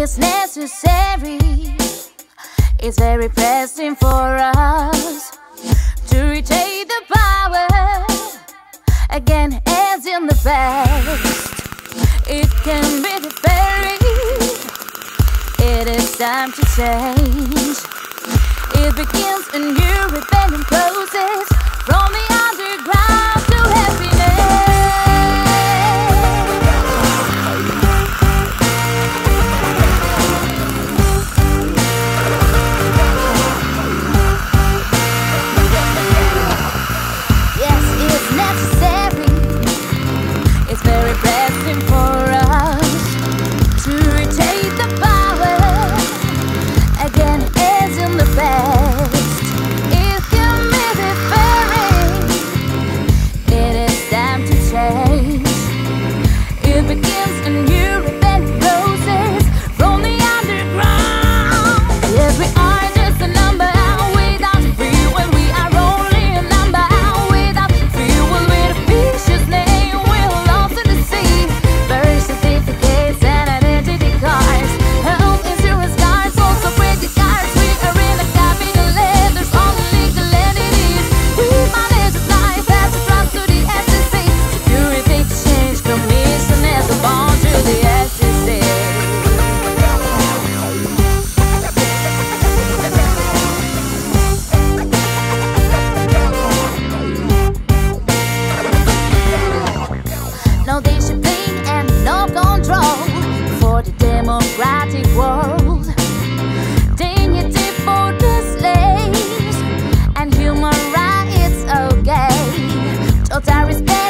is necessary. It's very pressing for us to retain the power again as in the past. It can be the very. It is time to change. It begins a new rebellion I respect